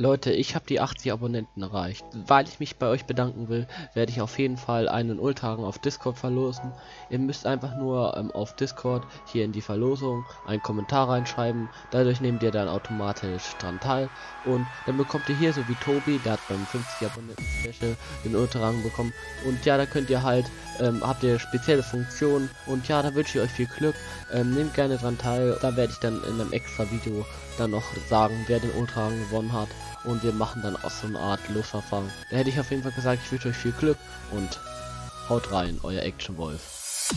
Leute, ich habe die 80 Abonnenten erreicht. Weil ich mich bei euch bedanken will, werde ich auf jeden Fall einen Ultragen auf Discord verlosen. Ihr müsst einfach nur ähm, auf Discord hier in die Verlosung einen Kommentar reinschreiben. Dadurch nehmt ihr dann automatisch dran teil. Und dann bekommt ihr hier so wie Tobi, der hat beim 50 Abonnenten Special den Ultragen bekommen. Und ja, da könnt ihr halt, ähm, habt ihr spezielle Funktionen. Und ja, da wünsche ich euch viel Glück. Ähm, nehmt gerne dran teil. Da werde ich dann in einem extra Video dann noch sagen, wer den Ultragen gewonnen hat und wir machen dann auch so eine Art Losverfahren. Da hätte ich auf jeden Fall gesagt, ich wünsche euch viel Glück und haut rein, euer Action Wolf.